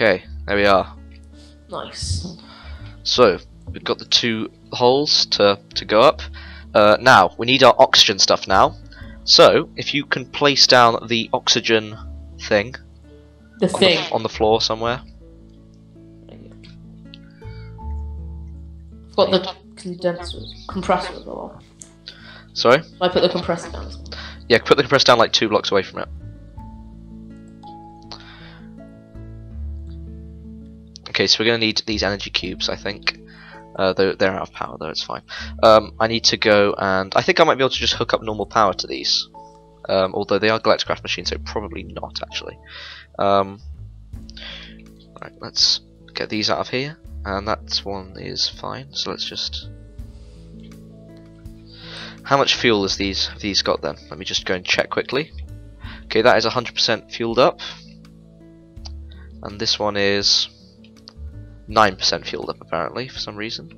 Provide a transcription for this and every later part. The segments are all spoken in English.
Okay, there we are. Nice. So we've got the two holes to to go up. Uh, now we need our oxygen stuff now. So if you can place down the oxygen thing The on thing. the, on the floor somewhere. Got the condensers, compressor as well. Sorry. I put the compressor down. Yeah, put the compressor down like two blocks away from it. Okay, so we're gonna need these energy cubes, I think. Uh, though they're out of power, though it's fine. Um, I need to go and I think I might be able to just hook up normal power to these. Um, although they are Galacticraft machines, so probably not actually. Um, let's get these out of here, and that one is fine. So let's just. How much fuel has these have these got then? Let me just go and check quickly. Okay, that is 100% fueled up, and this one is 9% fueled up apparently for some reason.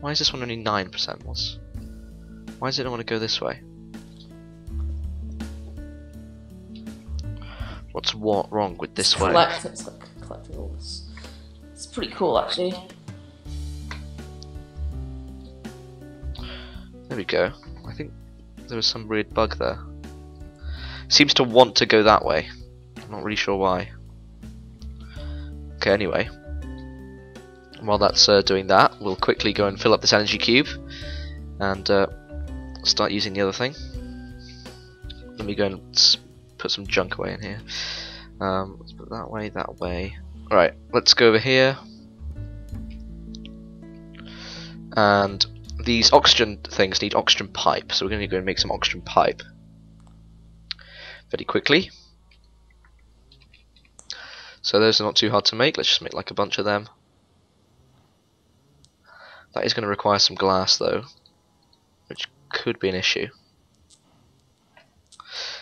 Why is this one only 9%? What's why does it not want to go this way? What's what wrong with this way? Collect, it's like collecting all this. It's pretty cool actually. There we go. I think there was some weird bug there. Seems to want to go that way. I'm not really sure why. Okay, anyway. While that's uh, doing that, we'll quickly go and fill up this energy cube and uh, start using the other thing. Let me go and put some junk away in here. Um, let's put that way, that way. Alright, let's go over here. And these oxygen things need oxygen pipe, so we're going to go and make some oxygen pipe very quickly. So those are not too hard to make. Let's just make like a bunch of them. That is going to require some glass though, which could be an issue.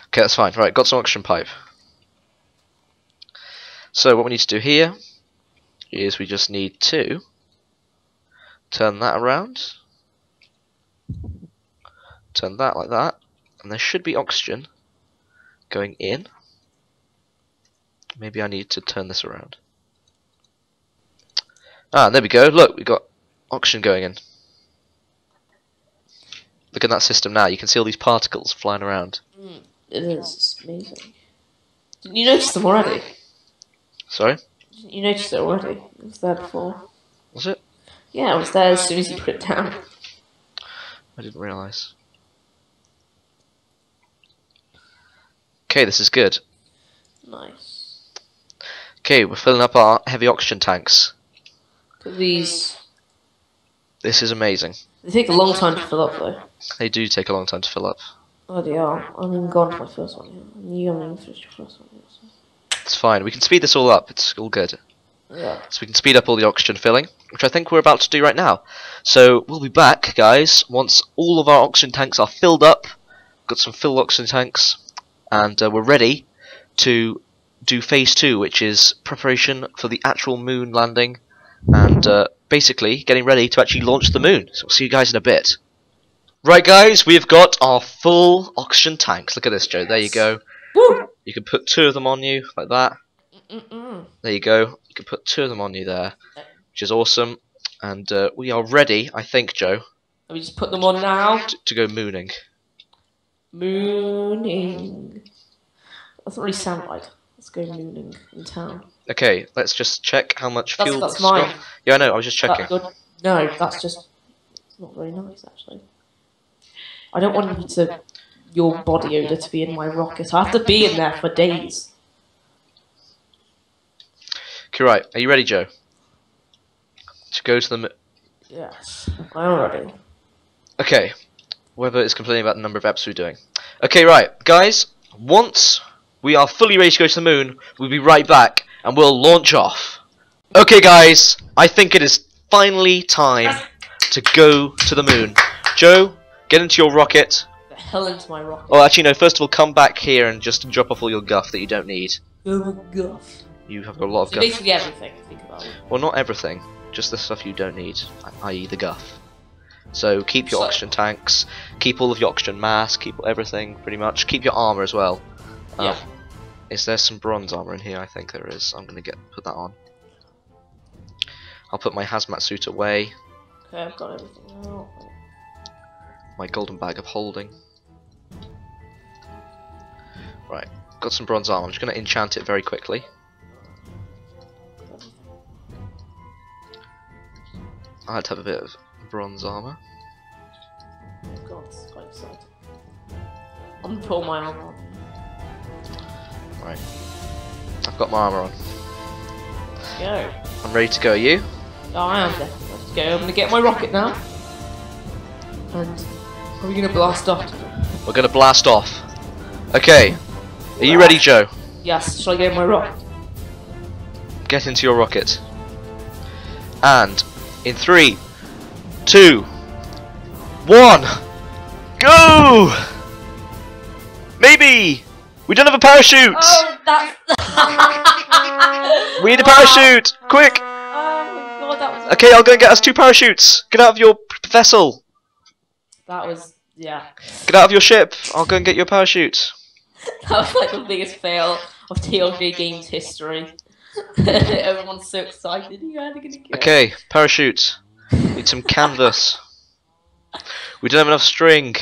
Okay, that's fine. Right, got some oxygen pipe. So what we need to do here is we just need to turn that around turn that like that, and there should be oxygen going in. Maybe I need to turn this around. Ah, there we go. Look, we've got oxygen going in. Look at that system now. You can see all these particles flying around. It is. It's amazing. Didn't you notice them already? Sorry, Didn't you notice it already? It was there before. was it? Yeah, it was there as soon as you put it down. I didn't realise. Okay, this is good. Nice. Okay, we're filling up our heavy oxygen tanks. These, This is amazing. they take a long time to fill up though. They do take a long time to fill up. Oh, they are. I haven't even gone to my first one yet. You haven't even finished your first one yet. So. It's fine. We can speed this all up. It's all good. Yeah. So we can speed up all the oxygen filling, which I think we're about to do right now. So we'll be back, guys, once all of our oxygen tanks are filled up. Got some filled oxygen tanks, and uh, we're ready to do phase two, which is preparation for the actual moon landing, and uh, basically getting ready to actually launch the moon. So we'll see you guys in a bit. Right, guys, we've got our full oxygen tanks. Look at this, Joe. There you go. Woo! You can put two of them on you like that. Mm-mm. There you go. You can put two of them on you there, which is awesome. And uh, we are ready, I think, Joe, Let me just put them on now. to, to go mooning. Mooning. Doesn't really sound right. Go mooning in town. Okay, let's just check how much That's, fuel. that's mine. Yeah, I know. I was just checking. No, that's just it's not very nice actually. I don't want you to your body odor to be in my rocket. I have to be in there for days. Okay, right. Are you ready, Joe? To go to the. Yes, I'm ready. okay. Weather is complaining about the number of apps we're doing. Okay, right, guys. Once we are fully ready to go to the moon, we'll be right back and we'll launch off. Okay, guys. I think it is finally time to go to the moon. Joe, get into your rocket. The hell into my rocket. Oh, actually, no. First of all, come back here and just drop off all your guff that you don't need. Oh gosh. You have got a lot of So guff. basically everything. Think about it. Well, not everything. Just the stuff you don't need, i.e. the guff. So keep your So- oxygen tanks, keep all of your oxygen masks, keep everything pretty much. Keep your armor as well. Um, Yeah. Is there some bronze armor in here? I think there is. I'm gonna get put that on. I'll put my hazmat suit away. Okay, I've got everything out. My golden bag of holding. Right, got some bronze armor. I'm just gonna enchant it very quickly. I had to have a bit of bronze armor. God, this is quite exciting. I'm gonna pull my armor on. Right, I've got my armor on. Go. I'm ready to go. Are you? Oh, I am definitely. Let's go. I'm gonna get my rocket now. And are we gonna blast off? We're gonna blast off. Okay. Are you ready, Joe? Yes. Shall I get my rocket? Get into your rocket. And in three, two, one, go! Maybe we don't have a parachute. Oh, that's. We need a parachute! Quick! Oh my god, that was. Okay, I'll go and get us two parachutes. Get out of your vessel. That was. Yeah. Get out of your ship. I'll go and get your parachute. That was like the biggest fail of TLJ Games history. Everyone's so excited. Gonna go. Okay, parachute. Need some canvas. We don't have enough string.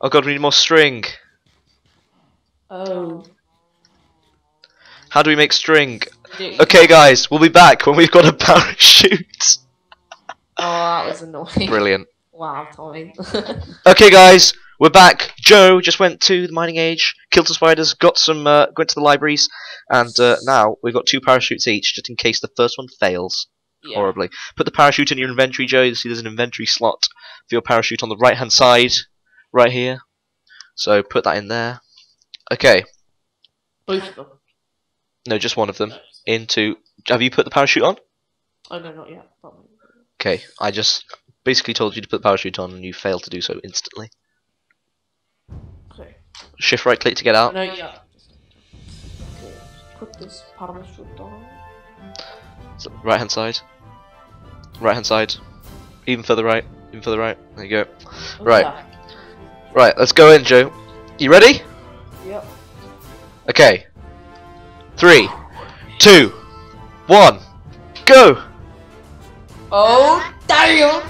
Oh god, we need more string. Oh. How do we make string? Okay, guys, we'll be back when we've got a parachute. Oh, that was annoying. Brilliant. Wow, Tommy. Okay, guys, we're back. Joe just went to the mining age, killed some spiders, got some, uh, went to the libraries, and uh, now we've got two parachutes each, just in case the first one fails yeah. horribly. Put the parachute in your inventory, Joe. You see, there's an inventory slot for your parachute on the right-hand side, right here. So put that in there. Okay, Both of them. no, just one of them. Into. Have you put the parachute on? Oh no, not yet. Okay, I just basically told you to put the parachute on, and you failed to do so instantly. Okay. Shift right click to get out. No, yeah. Okay. Put this parachute on. Right hand side. Right hand side. Even further right. Even further right. There you go. Right. Right, let's go in, Joe. You ready? Okay. Three, two, one, go! Oh damn!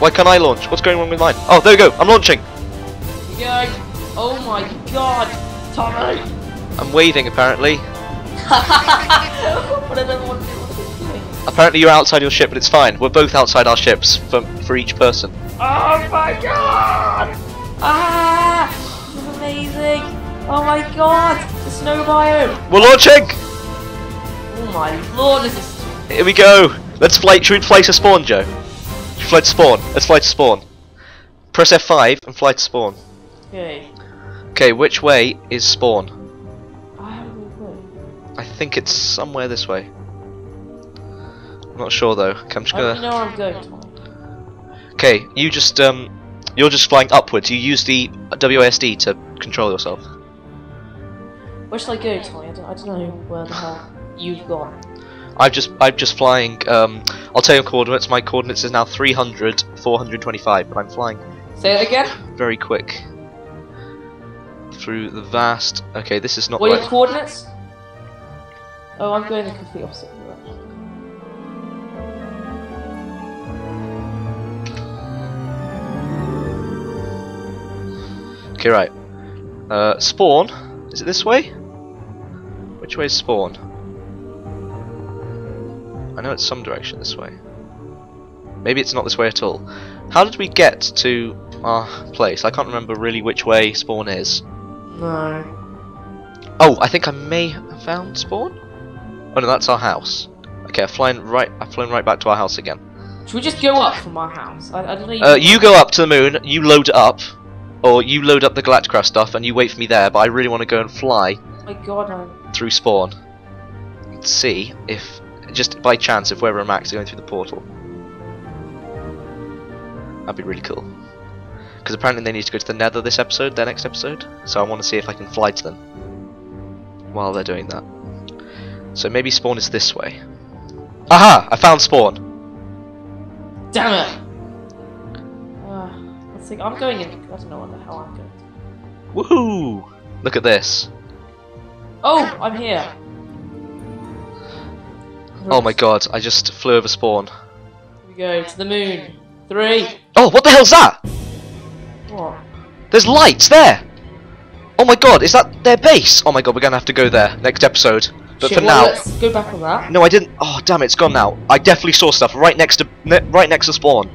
Why can't I launch? What's going wrong with mine? Oh, there we go. I'm launching. Go! Oh my god! Tommy! I'm waving, apparently. what everyone do? What are they doing? Apparently you're outside your ship, but it's fine. We're both outside our ships for, for each person. Oh my god! Ah! This is amazing! Oh my god! The snow biome! We're launching! Oh my lord, this is Here we go. Let's fly. Should we fly to spawn, Joe? Should fly to spawn? Let's fly to spawn. Press F5 and fly to spawn. okay. Okay, which way is spawn? I have no clue. I think it's somewhere this way. I'm not sure though. Okay, I'm just I don't gonna. know where I'm going, Okay, you just um, you're just flying upwards. You use the WASD to control yourself. Where should I go, Tommy? I don't, I don't know where the hell you've gone. I've just I'm just flying. Um, I'll tell you coordinates. My coordinates is now 300, 425, but I'm flying Say it again? very quick through the vast. Okay, this is not What are your coordinates? Oh, I'm going the complete opposite direction. Okay, right. Uh, spawn. Is it this way? Which way is spawn? I know it's some direction this way. Maybe it's not this way at all. How did we get to our place? I can't remember really which way spawn is. No. Oh, I think I may have found spawn. Oh no, that's our house. Okay, I've flown right. I've flown right back to our house again. Should we just go up from our house? I, I don't know. Uh, you go up to the moon. You load it up, or you load up the Galacticraft stuff, and you wait for me there. But I really want to go and fly my god, I'm. through spawn. See if, just by chance, if we're Max are going through the portal. That'd be really cool. Because apparently they need to go to the Nether this episode, their next episode. So I want to see if I can fly to them while they're doing that. So maybe spawn is this way. Aha! I found spawn. Damn it! I'm going in. I don't know what the hell I'm going to. Woohoo! Look at this. Oh, I'm here. Oh my god, I just flew over spawn. Here we go to the moon. Three. Oh, what the hell's that? What? There's lights there! Oh my god, is that their base? Oh my god, we're gonna have to go there next episode. But Shit, for well, now, let's go back on that. no, I didn't. Oh damn, it, it's gone now. I definitely saw stuff right next to ne right next to spawn.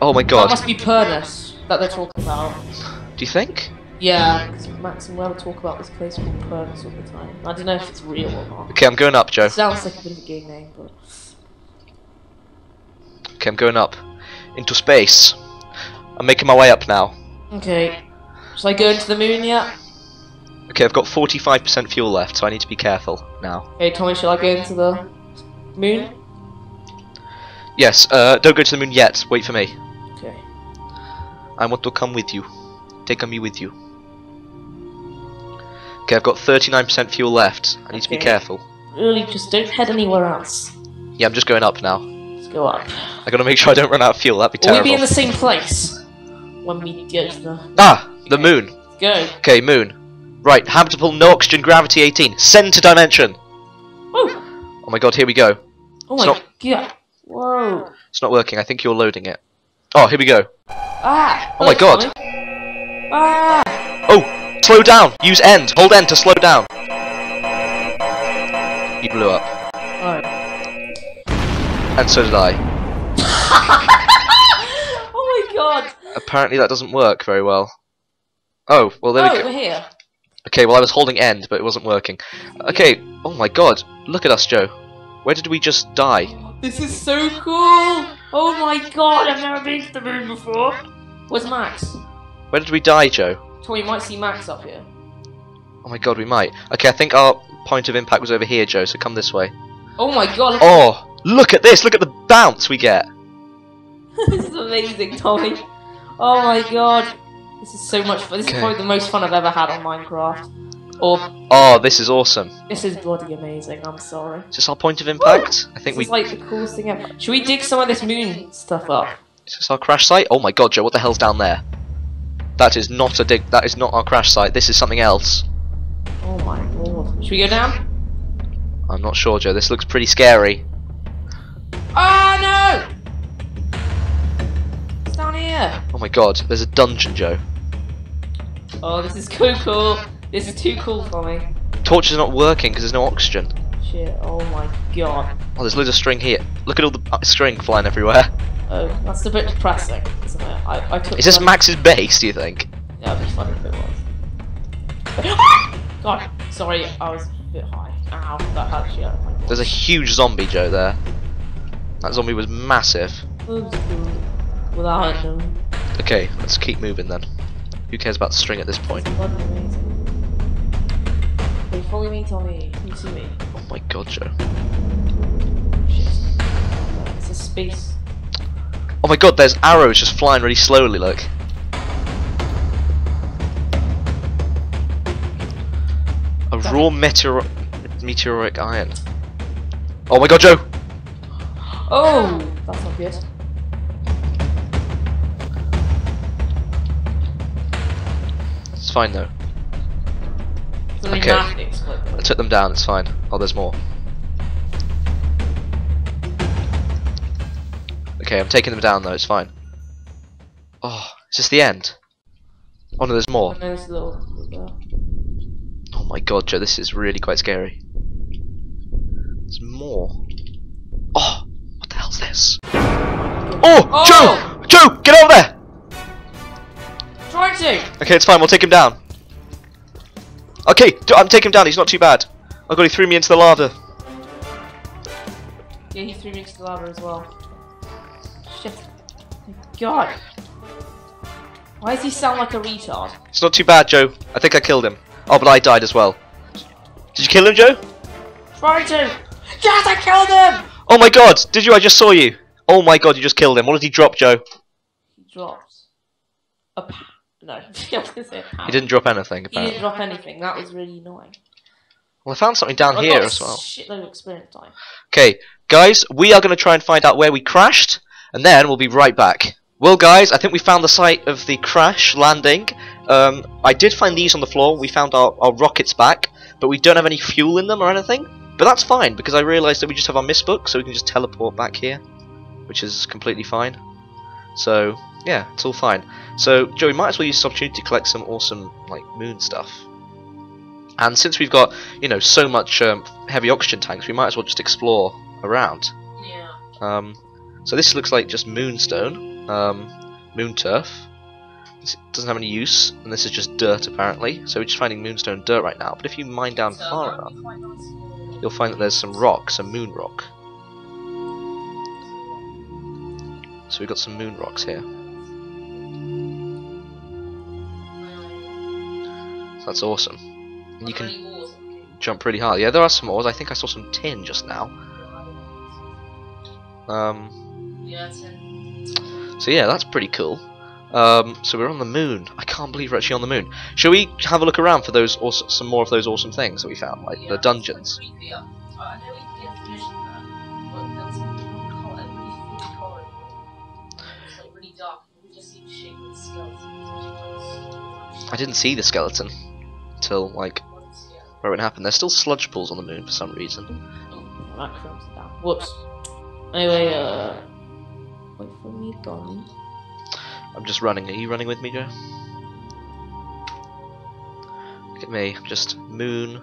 Oh my god. That must be Pernus that they're talking about. Do you think? Yeah, because Max and Will talk about this place called Pernus all the time. I don't know if it's real or not. Okay, I'm going up, Joe. It sounds like a bit of a gay name, but Okay, I'm going up into space. I'm making my way up now. okay. Shall I go into the moon yet? Okay, I've got 45% fuel left, so I need to be careful now. Okay, Tommy, shall I go into the moon? Yes, uh, don't go to the moon yet. Wait for me. Okay. I want to come with you. Take me with you. Okay, I've got 39% fuel left. I need to be careful. Really, just don't head anywhere else. Yeah, I'm just going up now. Let's go up. I gotta make sure I don't run out of fuel. That'd be Will we terrible. be in the same place when we go to the Ah, the moon. go? Okay, moon. Right, habitable, no oxygen, gravity 18. Center dimension. Oh, Oh my god, here we go. oh my Stop. god! Whoa! It's not working. I think you're loading it. Oh, here we go. Ah! Oh my God. Ah! Oh, slow down. Use end. Hold end to slow down. You blew up. Oh. And so did I. oh my god! Apparently that doesn't work very well. Oh, well there oh, we go. here. Okay, well I was holding end, but it wasn't working. Okay, oh my god. Look at us, Joe. Where did we just die? This is so cool! Oh my god, I've never been to the moon before. Where's Max? Where did we die, Joe? Tommy you might see Max up here. Oh my god, we might. Okay, I think our point of impact was over here, Joe, so come this way. Oh my god, look Oh, look at this! Look at the bounce we get! this is amazing, Tommy. Oh my god. This is so much fun. This Okay. is probably the most fun I've ever had on Minecraft. Or, Oh, this is awesome. this is bloody amazing, I'm sorry. Is this our point of impact? I think This we. is like the coolest thing ever. Should we dig some of this moon stuff up? Is this our crash site? Oh my god, Joe, what the hell's down there? That is not a dig. That is not our crash site. This is something else. Oh my lord. Should we go down? I'm not sure, Joe. This looks pretty scary. Oh no! It's down here. Oh my god, there's a dungeon, Joe. Oh, this is too cool. This is too cool for me. Torches are not working because there's no oxygen. Shit, oh my god. Oh, there's loads of string here. Look at all the uh, string flying everywhere. Oh, that's a bit depressing, isn't it? I, I took Is this one- Max's base, do you think? Yeah, it'd be funny if it was. God, sorry, I was a bit high. Ow, that hurt shit out of my voice. There's a huge zombie, Joe, there. That zombie was massive. Without him. Okay, let's keep moving then. Who cares about string at this point? Bloody amazing. Hey, follow me, Tommy. You see me? Oh my god, Joe. Shit. It's a space. Oh my god, there's arrows just flying really slowly, look. A raw meteor meteoric iron. Oh my god, Joe! Oh, that's not good. It's fine though. Okay. I took them down, it's fine. Oh, there's more. Okay, I'm taking them down though, it's fine. Oh, is this the end? Oh no, there's more. And there's little. little- Oh my god, Joe, this is really quite scary. There's more. Oh, what the hell's this? Oh, Oh! Joe! Joe, get over there! Try to! Okay, it's fine, we'll take him down. Okay, I'm taking him down, he's not too bad. Oh god, he threw me into the lava. Yeah, he threw me into the lava as well. God. Why does he sound like a retard? It's not too bad, Joe. I think I killed him. Oh, but I died as well. Did you kill him, Joe? Try to! Yes, I killed him! Oh my god, did you? I just saw you. Oh my god, you just killed him. What did he drop, Joe? He dropped a pa- No, I was gonna say a. He didn't drop anything, He apparently. didn't drop anything. That was really annoying. Well, I found something down I here as well. shitload of experience time. Okay, guys, we are going to try and find out where we crashed, and then we'll be right back. Well, guys, I think we found the site of the crash landing. Um, I did find these on the floor. We found our, our rockets back, but we don't have any fuel in them or anything. But that's fine because I realised that we just have our Myst book, so we can just teleport back here, which is completely fine. So yeah, it's all fine. So Joey, might as well use this opportunity to collect some awesome like moon stuff. And since we've got you know so much um, heavy oxygen tanks, we might as well just explore around. Yeah. Um, so this looks like just moonstone, um, moon turf. This doesn't have any use, and this is just dirt apparently. So we're just finding moonstone dirt right now. But if you mine down far enough, you'll find that there's some rock, some moon rock. So we've got some moon rocks here. So that's awesome. And you can jump really high. Yeah, there are some ores. I think I saw some tin just now. Um, Yeah, so yeah, that's pretty cool. Um, so we're on the moon. I can't believe we're actually on the moon. Shall we have a look around for those some more of those awesome things that we found, like the dungeons? I didn't see the skeleton until like where it happened. There's still sludge pools on the moon for some reason. Whoops. Anyway, uh. For me, Donnie. I'm just running. Are you running with me, Joe? Look at me, I'm just moon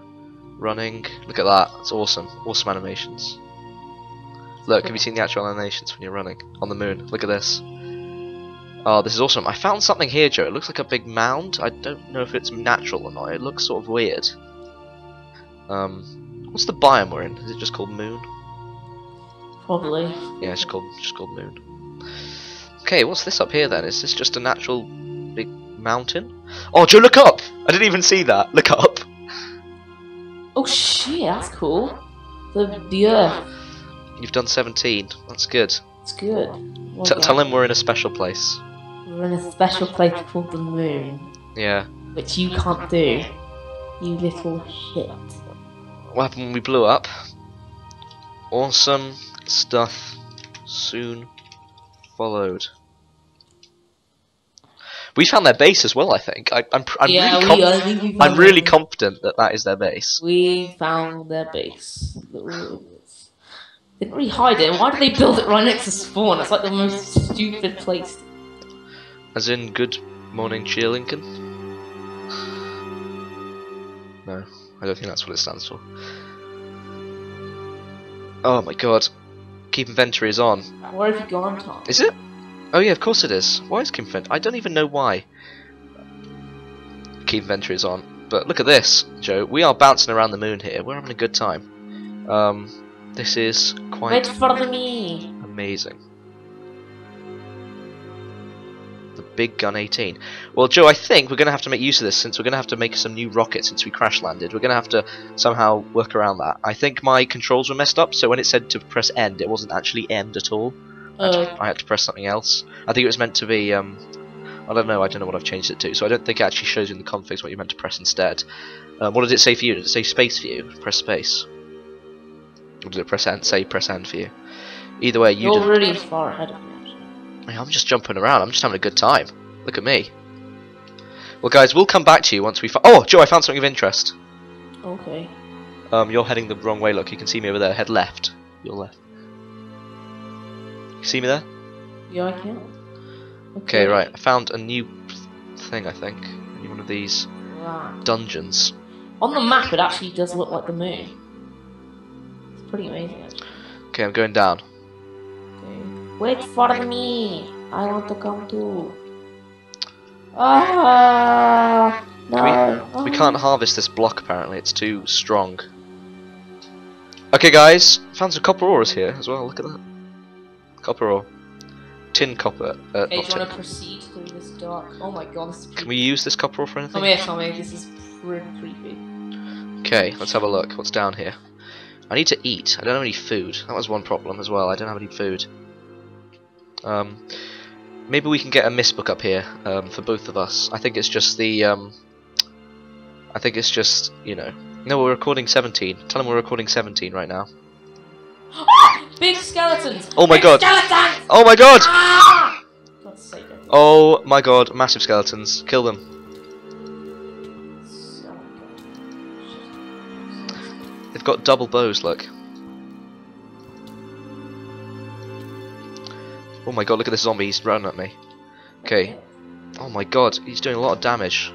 running. Look at that. It's awesome. Awesome animations. Look, have you seen the actual animations when you're running on the moon? Look at this. Oh, this is awesome. I found something here, Joe. It looks like a big mound. I don't know if it's natural or not. It looks sort of weird. Um, what's the biome we're in? Is it just called moon? Probably. Yeah, it's called just called moon. Okay, what's this up here then? Is this just a natural big mountain? Oh, Joe, look up! I didn't even see that. Look up. Oh shit, that's cool. The, the Earth. You've done 17. That's good. It's good. Well T- done. tell him we're in a special place. We're in a special place called the moon, Yeah. which you can't do. You little shit. What happened when we blew up? Awesome stuff soon followed. We found their base as well. I think. I, I'm. I'm yeah, really. we, I think we I'm really confident that that is their base. We found their base. They didn't really hide it. Why did they build it right next to spawn? It's like the most stupid place. As in, good morning, cheer, Lincoln. No, I don't think that's what it stands for. Oh my god. Keep inventory is on. Where have you gone, Tom? Is it? Oh yeah, of course it is. Why is keep inventory? I don't even know why. Keep inventory is on. But look at this, Joe. We are bouncing around the moon here. We're having a good time. Um, this is Wait quite for me. amazing. The Big Gun 18. Well, Joe, I think we're going to have to make use of this since we're going to have to make some new rockets since we crash landed. We're going to have to somehow work around that. I think my controls were messed up, so when it said to press end, it wasn't actually end at all. I had, Uh, to, I had to press something else. I think it was meant to be. Um, I don't know. I don't know what I've changed it to. So I don't think it actually shows you in the configs what you're meant to press instead. Um, what did it say for you? Did it say space for you? Press space. Or did it press and Say press and for you. Either way, you. you're really far ahead of me. actually. I'm just jumping around. I'm just having a good time. Look at me. Well, guys, we'll come back to you once we. Oh, Joe, I found something of interest. Okay. Um, you're heading the wrong way. Look, you can see me over there. Head left. Your left. You see me there? Yeah, I can. Okay, right. I found a new thing. I think. New one of these Right. dungeons. On the map, it actually does look like the moon. It's pretty amazing. Actually. Okay, I'm going down. Okay. Wait for me. I want to come too. Ah, no. We can't harvest this block. Apparently, it's too strong. Okay, guys. Found some copper ores here as well. Look at that. Copper ore. Tin copper. Uh, Okay, do you want to proceed through this dark? Oh my god, this is Can we use this copper ore for anything? Come here, Tommy. This is pretty creepy. Okay, let's have a look. What's down here? I need to eat. I don't have any food. That was one problem as well. I don't have any food. Um, maybe we can get a Myst book up here um, for both of us. I think it's just the. Um, I think it's just you know. No, we're recording 17. Tell them we're recording 17 right now. Big skeletons. Oh my Big god. Skeletons. Oh my god! Ah! Oh my god, massive skeletons. Kill them. They've got double bows, look. Oh my god, look at this zombie, he's running at me. Okay. Oh my god, he's doing a lot of damage.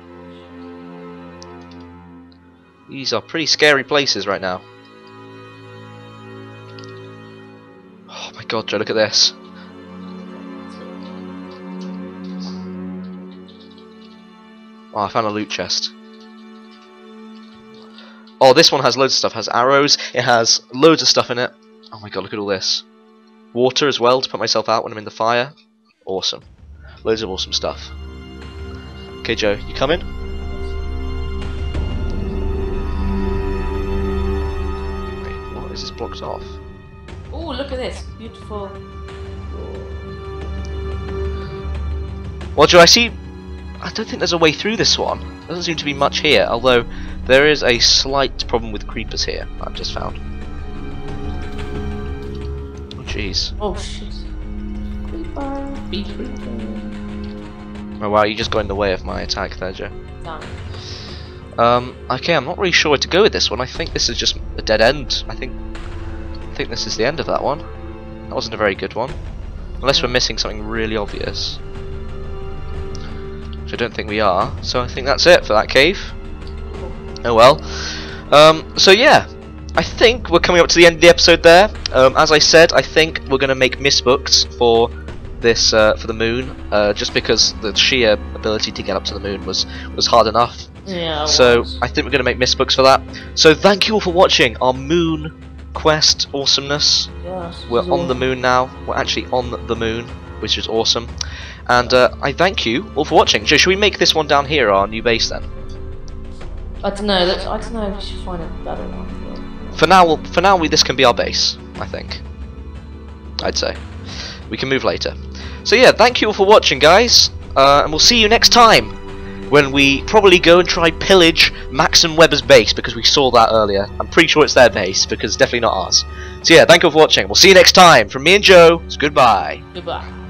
These are pretty scary places right now. God, Joe, look at this. Oh, I found a loot chest. Oh, this one has loads of stuff. It has arrows. It has loads of stuff in it. Oh my god, look at all this. Water as well to put myself out when I'm in the fire. Awesome. Loads of awesome stuff. Okay, Joe, you coming? Wait, what is this blocked off? Oh, look at this beautiful. Well, Joe, I see. I don't think there's a way through this one. There doesn't seem to be much here, although there is a slight problem with creepers here. I've just found. Oh, jeez. Oh shit. Creeper. Be creeper. Oh wow, you just got in the way of my attack there, Joe. Um, okay, I'm not really sure where to go with this one. I think this is just a dead end. I think, think this is the end of that one. That wasn't a very good one, unless we're missing something really obvious. Which I don't think we are. So I think that's it for that cave. Oh well. Um, so yeah, I think we're coming up to the end of the episode there. Um, as I said, I think we're going to make misbooks for this uh, for the moon, uh, just because the sheer ability to get up to the moon was was hard enough. Yeah. So was. I think we're going to make misbooks for that. So thank you all for watching our moon quest awesomeness. Yes, We're on the moon now. We're actually on the moon, which is awesome. And uh, I thank you all for watching. Joe, should we make this one down here our new base then? I don't know. Let's, I don't know. If we should find a better one. For now, we'll, for now, we this can be our base. I think. I'd say we can move later. So yeah, thank you all for watching, guys, uh, and we'll see you next time when we probably go and try pillage Max and Weber's base because we saw that earlier. I'm pretty sure it's their base because definitely not ours. So yeah, thank you for watching. We'll see you next time. From me and Joe, it's goodbye. Goodbye.